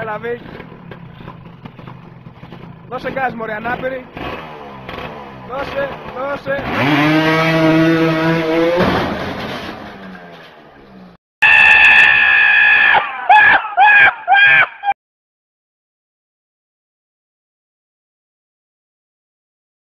Έλα Βίκ. Δώσε γκάζ μωρέ ανάπηρη. Δώσε, δώσε.